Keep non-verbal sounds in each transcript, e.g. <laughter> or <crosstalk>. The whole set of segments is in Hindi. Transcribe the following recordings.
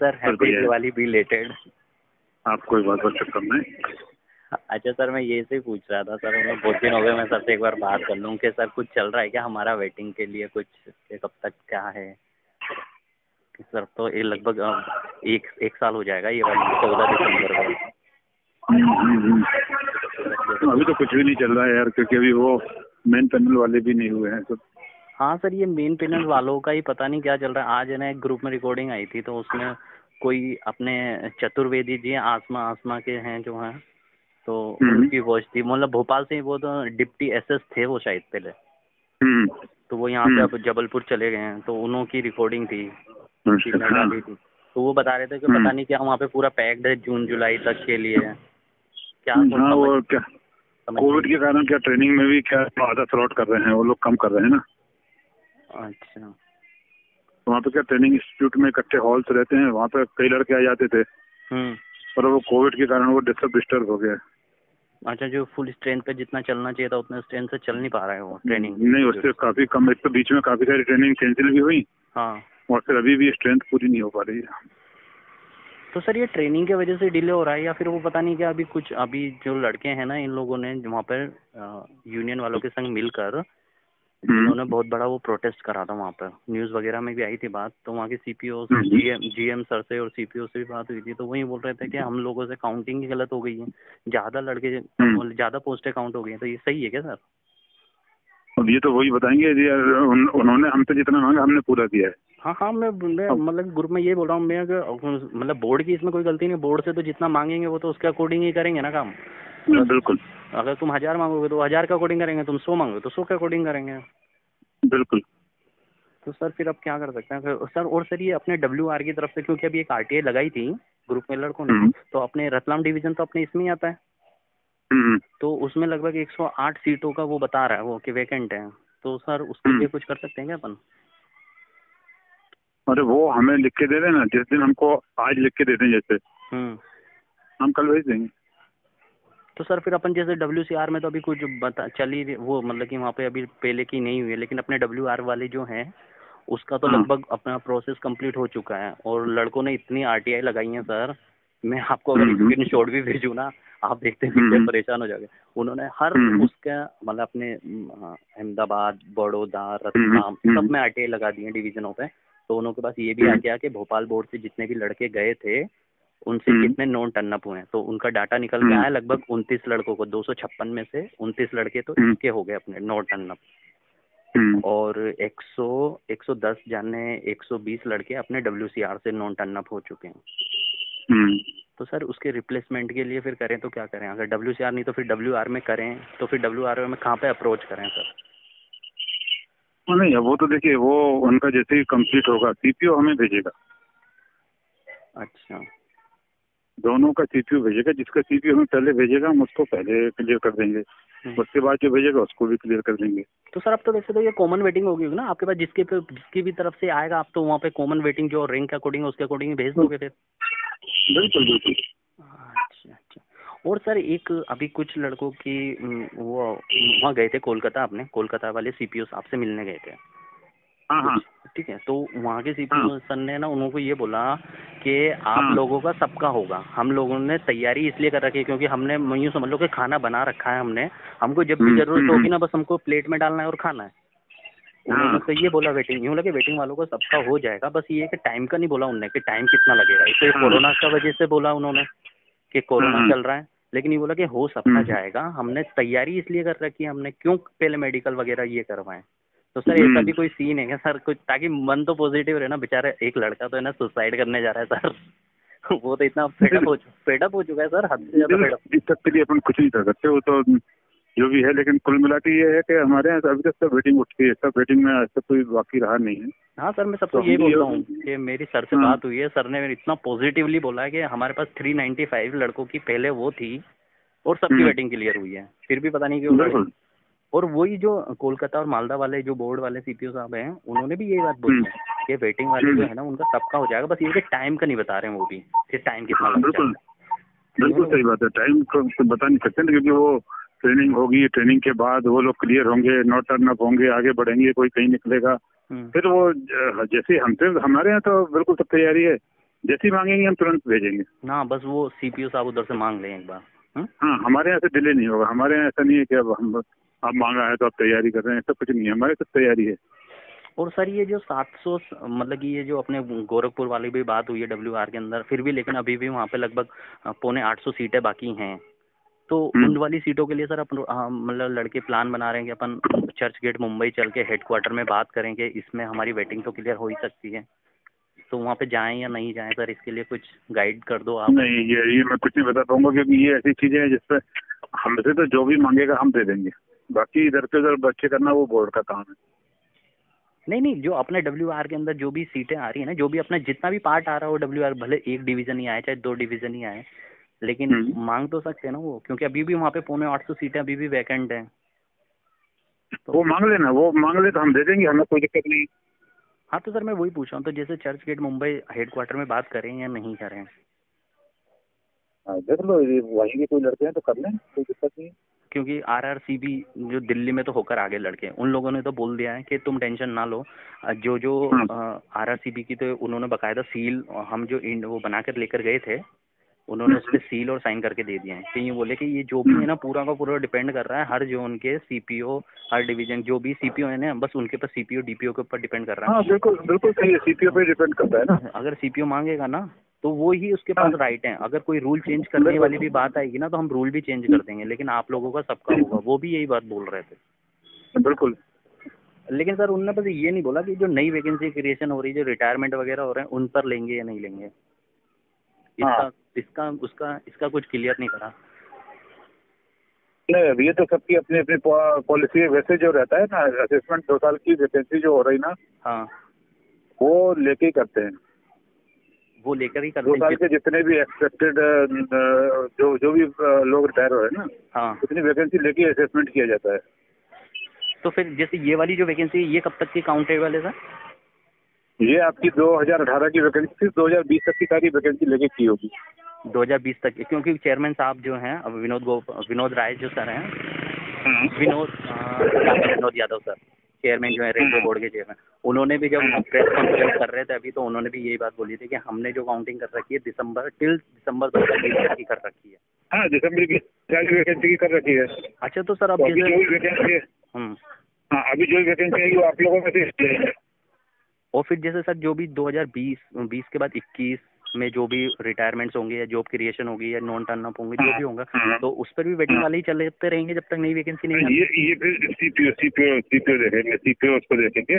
Sir happy Diwali belated आप कोई बात बात चक्कर नहीं अच्छा सर मैं ये से पूछ रहा था सर मैं बहुत दिन हो गए मैं सर से एक बार बात कर लूँ कि सर कुछ चल रहा है क्या हमारा वेटिंग के लिए? कुछ कि कब तक क्या है? सर तो ये लगभग एक एक साल हो जाएगा ये वाली चौदह दिसंबर को। अभी तो कुछ भी नहीं चल रहा है यार क्योंकि अभी वो मेन पैनल वाले भी नहीं हुए हैं तो हाँ सर ये मेन पैनल वालों का ही पता नहीं क्या चल रहा है। आज है ना एक ग्रुप में रिकॉर्डिंग आई थी तो उसमें कोई अपने चतुर्वेदी जी आसमा आसमा के हैं जो हैं तो हम्म। उनकी वॉच थी। मतलब भोपाल से वो तो डिप्टी एसएस थे वो शायद पहले। हम्म। तो वो यहाँ पे अब जबलपुर चले गए हैं तो उन्हों की रिकॉर्डिंग थी अच्छा, डाली थी। तो वो बता रहे थे कि हम्म। पता नहीं क्या वहाँ पे पूरा पैक्ड है जून जुलाई तक के लिए। क्या हाँ वो क्या कोविड के कारण क्या ट्रेनिंग में भी क्या आधा स्लॉट कर रहे हैं वो लोग कम कर रहे हैं ना? अच्छा। वहाँ पे क्या ट्रेनिंग इंस्टीट्यूट में इकट्ठे हॉल्स रहते हैं? वहाँ पे कई लड़के आ जाते थे। हम्म। पर वो कोविड के कारण वो डिस्टर्ब डिस्टर्ब हो गया। अच्छा जो फुल स्ट्रेंथ पे जितना चलना चाहिए था उतना स्ट्रेंथ से चल नहीं पा रहा है वो ट्रेनिंग नहीं उससे काफ़ी कम एक तो बीच में काफ़ी सारी ट्रेनिंग कैंसिल भी हुई। हाँ। और फिर अभी भी स्ट्रेंथ पूरी नहीं हो पा रही है। तो सर ये ट्रेनिंग की वजह से डिले हो रहा है या फिर वो पता नहीं क्या अभी कुछ अभी जो लड़के हैं ना इन लोगों ने वहाँ पर यूनियन वालों के संग मिलकर। उन्होंने बहुत बड़ा वो प्रोटेस्ट करा था वहाँ पर न्यूज़ वगैरह में भी आई थी बात तो वहाँ के सीपीओ हम्म। जीएम जीएम सर से और सीपीओ से भी बात हुई थी तो वही बोल रहे थे कि हम लोगों से काउंटिंग ही गलत हो गई है। ज़्यादा लड़के हम्म। ज़्यादा पोस्टें काउंट हो गई है तो ये सही है क्या सर अब ये तो वही बताएँगे उन, उन्होंने हमसे जितना मांगा हमने पूरा दिया है। हाँ हाँ मैं मैं मतलब ग्रुप में ये बोल रहा हूँ मैं मतलब बोर्ड की इसमें कोई गलती नहीं बोर्ड से तो जितना मांगेंगे वो तो उसके अकॉर्डिंग ही करेंगे ना काम। बिल्कुल। अगर तुम हज़ार मांगोगे तो हज़ार के अकॉर्डिंग करेंगे तुम सौ मांगोगे तो सौ के अकॉर्डिंग करेंगे। बिल्कुल। तो सर फिर अब क्या कर सकते हैं? फिर सर और सर ये अपने डब्ल्यू आर की तरफ़ से क्योंकि अभी एक आर टी आई लगाई थी ग्रुप में लड़कों ने हम्म। तो अपने रतलाम डिवीज़न तो अपने इसमें ही आता है। हम्म। तो उसमें लगभग 108 सीटों का वो बता रहा है वो कि वैकेंट है। तो सर उसके हम्म। लिए कुछ कर सकते हैं क्या अपन? अरे वो हमें लिख के दे देना जिस दिन हमको आज लिख के दे दें जैसे। हम्म। हम कल भेज देंगे। तो सर फिर अपन जैसे डब्ल्यू सी आर में तो अभी कुछ बता चली वो मतलब कि वहाँ पे अभी पहले की नहीं हुई है लेकिन अपने डब्ल्यू आर वाले जो हैं उसका तो हाँ। लगभग अपना प्रोसेस कंप्लीट हो चुका है और लड़कों ने इतनी आर टी आई लगाई है सर मैं आपको अगर हम्म। स्क्रीन शॉट भी भेजूँ ना आप देखते हम्म। देखते परेशान हो जाओगे उन्होंने हर हम्म। उसका मतलब अपने अहमदाबाद बड़ौदा रतलाम हम्म। सब में आर टी आई लगा दी है डिवीजनों पे तो उन्हों के पास ये भी आ हम्म। गया कि भोपाल बोर्ड से जितने भी लड़के गए थे उनसे हम्म। कितने नॉन टर्न अप हुए हैं तो उनका डाटा निकल के हम्म। आया लगभग उनतीस लड़कों को दो सौ छप्पन में से उनतीस लड़के तो हम्म। इसके हो गए अपने नॉन टर्न अप हम्म। और 100 110 जाने 120 लड़के अपने डब्ल्यूसीआर से नॉन टर्न अप हो चुके हैं हम्म। तो सर उसके रिप्लेसमेंट के लिए फिर करें तो क्या करें अगर डब्ल्यूसीआर नहीं तो फिर डब्ल्यूआर में करें तो फिर डब्ल्यू में कहाँ पे अप्रोच करें सर नहीं वो तो देखिए वो उनका जैसे ही कंप्लीट होगा सीपीओ हमें भेजेगा अच्छा दोनों का सीपीओ भेजेगा जिसका सीपीओ हमें पहले भेजेगा हम उसको पहले क्लियर कर देंगे। हम्म। उसके बाद जो भेजेगा उसको भी क्लियर कर देंगे। तो सर अब तो वैसे तो ये कॉमन वेटिंग होगी ना आपके पास जिसके पे जिसकी भी तरफ़ से आएगा आप तो वहाँ पे कॉमन वेटिंग जो रैंक के अकॉर्डिंग उसके अकॉर्डिंग भेज दोगे फिर? बिल्कुल बिल्कुल। अच्छा अच्छा। और सर एक अभी कुछ लड़कों की वो वहाँ गए थे कोलकाता अपने कोलकाता वाले सीपीओ साहब से मिलने गए थे। हाँ हाँ। ठीक है तो वहाँ के सीपीओ सर ने ना उनको ये बोला कि आप हाँ। लोगों का सबका होगा। हम लोगों ने तैयारी इसलिए कर रखी है क्योंकि हमने यूँ समझ लो कि खाना बना रखा है हमने। हमको जब भी हम्म, ज़रूरत हम्म, होगी ना बस हमको प्लेट में डालना है और खाना है। उन्होंने हाँ। तो ये बोला वेटिंग यूँ लगे वेटिंग वालों को सबका हो जाएगा। बस ये कि टाइम का नहीं बोला उन्होंने कि टाइम कितना लगेगा। हाँ। कोरोना का वजह से बोला उन्होंने कि कोरोना हाँ। चल रहा है। लेकिन ये बोला कि हो सबका हम्म। जाएगा। हमने तैयारी इसलिए कर रखी है। हमने क्यों पहले मेडिकल वगैरह ये करवाएँ? तो सर ऐसा हम्म। भी कोई सीन है क्या सर? कुछ ताकि मन तो पॉजिटिव रहे ना बेचारा एक लड़का तो है ना सुसाइड करने जा रहा है सर। <laughs> वो तो इतना फेडअप हो फेडअप हो चुका है सर हद से ज़्यादा फेडअप इस तक के लिए अपन कुछ नहीं कर सकते वो तो जो भी है लेकिन कुल मिला के ये है कि हमारे यहाँ अभी तक सब वेटिंग उठती है सब वेटिंग में आज तक कोई बाकी रहा नहीं है। हाँ सर मैं सबको तो ये हम बोलता हूँ कि मेरी सर से हाँ। बात हुई है सर ने मेरे इतना पॉजिटिवली बोला है कि हमारे पास 395 लड़कों की पहले वो थी और सबकी हम्म। वेटिंग क्लियर हुई है। फिर भी पता नहीं क्यों और वही जो कोलकाता और मालदा वाले जो बोर्ड वाले सीपीओ साहब हैं उन्होंने भी यही बात बोली हम्म। है कि वेटिंग वाले जो है ना उनका सबका हो जाएगा बस ये टाइम का नहीं बता रहे हैं वो भी कि टाइम कितना लग बिल्कुल। बिल्कुल सही बात है। टाइम को तो बता नहीं सकते क्योंकि वो ट्रेनिंग होगी ट्रेनिंग के बाद वो लोग क्लियर होंगे नॉट टर्न अप होंगे आगे बढ़ेंगे कोई कहीं निकलेगा। हम्म, फिर वो जैसे हमसे हमारे यहाँ तो बिल्कुल सब तैयारी है। जैसी मांगेंगे हम तुरंत भेजेंगे। ना बस वो सीपीओ साहब उधर से मांग लें एक बार हम्म? हाँ हमारे यहाँ से डिले नहीं होगा। हमारे यहाँ ऐसा नहीं है कि अब हम आप मांगा है तो आप तैयारी कर रहे हैं ऐसा कुछ नहीं है। हमारे सब तैयारी है। और सर ये जो 700 मतलब कि ये जो अपने गोरखपुर वाली भी बात हुई है डब्ल्यू के अंदर फिर भी लेकिन अभी भी वहाँ पे लगभग पौने 800 सीटें बाकी हैं। तो हम्म। उन वाली सीटों के लिए सर अपन मतलब लड़के प्लान बना रहे हैं कि अपन चर्च गेट मुंबई चल के हेडक्वार्टर में बात करेंगे इसमें हमारी वेटिंग तो क्लियर हो ही सकती है। तो वहाँ पे जाएँ या नहीं जाएँ सर इसके लिए कुछ गाइड कर दो आप। नहीं ये ये मैं कुछ नहीं बता पाऊँगा क्योंकि ये ऐसी चीज़ें हैं जिसपे हमसे तो जो भी मांगेगा हम दे देंगे। बाकी इधर से उधर बच्चे करना वो बोर्ड का काम है। नहीं नहीं जो अपने डब्ल्यू आर के अंदर जो भी सीटें आ रही है ना जो भी अपना जितना भी पार्ट आ रहा हो डब्ल्यू आर भले एक डिवीज़न ही आए चाहे दो डिवीज़न ही आए लेकिन हम्म। मांग तो सकते हैं ना वो क्योंकि अभी भी वहाँ पे पौने आठ सौ सीटें अभी भी वैकेंट हैं। वो मांग लेना वो मांग ले तो हम दे देंगे हमें कोई दिक्कत नहीं। हाँ तो सर मैं वही पूछ रहा हूँ तो जैसे चर्च गेट मुंबई हेडक्वार्टर में बात करें या नहीं करें हाँ, देख लो वहीं के कोई लड़के हैं तो कर लें कोई दिक्कत नहीं। है। क्योंकि आरआरसीबी जो दिल्ली में तो होकर आगे लड़के उन लोगों ने तो बोल दिया है कि तुम टेंशन ना लो जो जो हाँ। आरआरसीबी की तो उन्होंने बकायदा सील हम जो इन वो बनाकर लेकर गए थे उन्होंने उस पर सील और साइन करके दे दिए हैं तो ये बोले कि ये जो भी है ना पूरा का पूरा डिपेंड कर रहा है हर जोन के सीपीओ हर डिवीज़न जो भी सीपीओ है ना बस उनके ऊपर सीपीओ डीपीओ के ऊपर डिपेंड कर रहा हाँ है बिल्कुल बिल्कुल सही है सीपीओ पे डिपेंड करता है ना अगर सीपीओ मांगेगा ना तो वो ही उसके पास हाँ। राइट है। अगर कोई रूल चेंज करने वाली भी बात आएगी ना तो हम रूल भी चेंज कर देंगे लेकिन आप लोगों का सबका होगा। वो भी यही बात बोल रहे थे। बिल्कुल। लेकिन सर उनने बस ये नहीं बोला कि जो नई वैकेंसी क्रिएशन हो रही है जो रिटायरमेंट वगैरह हो रहे हैं उन पर लेंगे या नहीं लेंगे। इसका हाँ। इसका उसका इसका कुछ क्लियर नहीं करा। नहीं ये तो सबकी अपनी अपनी पॉलिसी है। वैसे जो रहता है ना असेसमेंट दो साल की वैकेंसी जो हो रही ना हाँ। वो लेके करते हैं। वो लेकर ही दो करते साल हैं। के जितने भी एक्सपेक्टेड जो जो भी लोग रिटायर हो रहे हैं ना हाँ। उतनी वैकेंसी लेके असेसमेंट किया जाता है। तो फिर जैसे ये वाली जो वैकेंसी है ये कब तक की काउंटेबल है सर? ये आपकी 2018 की वैकेंसी थी 2020 तक की सारी वैकेंसी लेके की होगी। 2020 तक क्योंकि चेयरमैन साहब जो हैं अब विनोद गोप विनोद राय जो सर हैं विनोद विनोद यादव सर। चेयरमैन जो है रेलवे बोर्ड के चेयरमैन उन्होंने भी जब प्रेस कॉन्फ्रेंस कर रहे थे अभी तो उन्होंने भी यही बात बोली थी कि हमने जो काउंटिंग कर रखी है दिसंबर टिल दिसंबर दो हज़ार बीस की कर रखी है। हाँ दिसंबर की वैकेंसी की कर रखी है। अच्छा तो सर अब तो अभी जो भी वैकेंसी है हम्म, हाँ अभी जो भी वैकेंसी आएगी वो आप लोगों में से है। और फिर जैसे सर जो भी 2020 20 के बाद 21 में जो भी रिटायरमेंट्स होंगे या जॉब क्रिएशन होगी या नॉन टर्न अप होंगे जो भी होगा हाँ। तो उस पर भी वेटिंग वाले ही चलते रहेंगे जब तक नई वैकेंसी नहीं ये ये फिर सीपीओ सीपीओ सीपीओ देखेंगे सीपीओ उसको देखेंगे।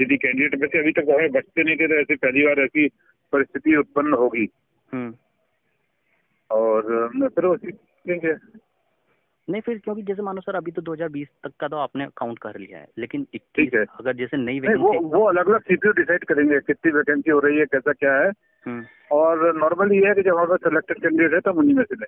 यदि कैंडिडेट में से अभी तक हमें बचते नहीं थे तो ऐसी पहली बार ऐसी परिस्थिति उत्पन्न होगी। हम्म। और फिर नहीं फिर क्योंकि जैसे मानो सर अभी तो 2020 तक का तो आपने काउंट कर लिया है लेकिन है। 21 अगर जैसे नई नहीं वो वो अलग अलग सीपीओ डिसाइड करेंगे कितनी वैकेंसी हो रही है कैसा क्या है। और नॉर्मली ये है कि जब हमारे पास सिलेक्टेड कैंडिडेट है तब उन्हीं में से लें।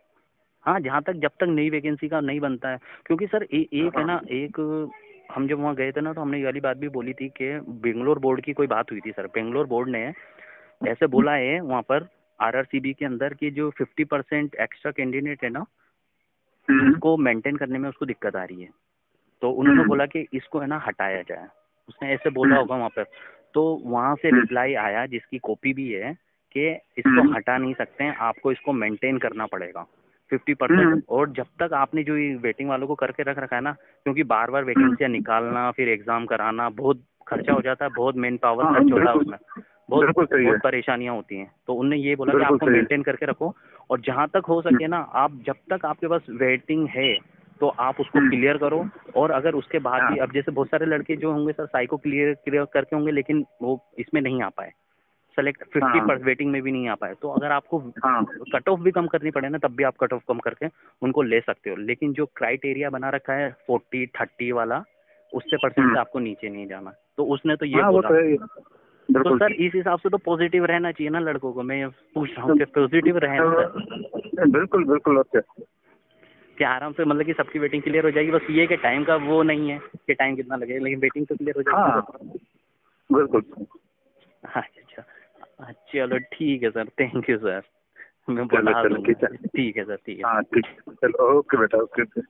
हाँ जहाँ तक जब तक नई वैकेंसी का नहीं बनता है। क्योंकि सर ए, एक है ना एक हम जब वहाँ गए थे ना तो हमने ये वाली बात भी बोली थी कि बेंगलोर बोर्ड की कोई बात हुई थी सर। बेंगलोर बोर्ड ने ऐसे बोला है वहाँ पर आरआरसीबी के अंदर की जो 50 परसेंट एक्स्ट्रा कैंडिडेट है ना हम्म। उसको मेंटेन करने में उसको दिक्कत आ रही है। तो उन्होंने हम्म। बोला कि इसको है ना हटाया जाए। उसने ऐसे बोला होगा वहाँ पर। तो वहाँ से हम्म। रिप्लाई आया जिसकी कॉपी भी है कि इसको हम्म। हटा नहीं सकते हैं आपको इसको मेंटेन करना पड़ेगा। फिफ्टी हम्म। परसेंट और जब तक आपने जो ये वेटिंग वालों को करके रख रखा है ना क्योंकि बार बार वैकेंसियाँ निकालना फिर एग्ज़ाम कराना बहुत खर्चा हो जाता है बहुत मैन पावर हाँ, खर्च होता है उसमें। बहुत। बहुत परेशानियाँ होती हैं। तो उनने ये बोला कि आपको मेंटेन करके रखो। और जहाँ तक हो सके ना आप जब तक आपके पास वेटिंग है तो आप उसको हम्म। क्लियर करो। और अगर उसके बाद भी हाँ। अब जैसे बहुत सारे लड़के जो होंगे सर साइको क्लियर क्लियर करके होंगे लेकिन वो इसमें नहीं आ पाए। सेलेक्ट फिफ्टी हाँ। वेटिंग में भी नहीं आ पाए। तो अगर आपको हाँ। कट ऑफ़ भी कम करनी पड़े ना तब भी आप कट ऑफ़ कम करके उनको ले सकते हो। लेकिन जो क्राइटेरिया बना रखा है फोर्टी थर्टी वाला उससे परसेंट हम्म। आपको नीचे नहीं जाना। तो उसने तो ये हाँ बोला। तो तो सर इस हिसाब से तो पॉजिटिव रहना चाहिए ना लड़कों को। मैं पूछ रहा हूँ कि पॉजिटिव रहे ना सर? बिल्कुल बिल्कुल ओके। कि आराम से मतलब कि सबकी वेटिंग क्लियर हो जाएगी? बस ये कि टाइम का वो नहीं है कि टाइम कितना लगेगा लेकिन वेटिंग तो क्लियर हो हाँ। जाएगी बिल्कुल। हाँ अच्छा अच्छा। चलो ठीक है सर थैंक यू सर मैं बता ठीक दूँगा। है। ठीक है सर ठीक है। हाँ ठीक चलो ओके बेटा ओके